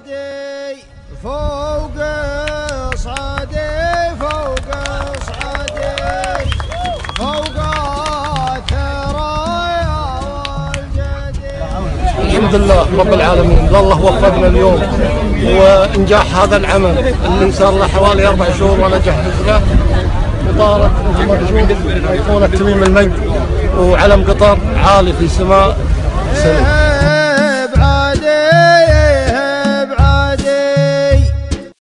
صعدي فوق صعدي فوق صعدي فوق الثرايا والجدي الحمد لله رب العالمين. الله وفقنا اليوم. وإنجاح هذا العمل اللي صار له حوالي أربع شهور ونجح بسرعة اطاره مثل ما تشوف أيقونة تميم المجد. وعلم قطر عالي في سماء سلم